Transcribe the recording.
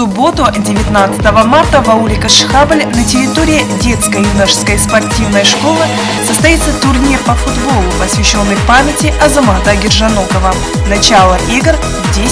субботу, 19 марта в ауле Кашхабль на территории детской юношеской спортивной школы состоится турнир по футболу, посвященный памяти Азамата Гержанокова. Начало игр в 10.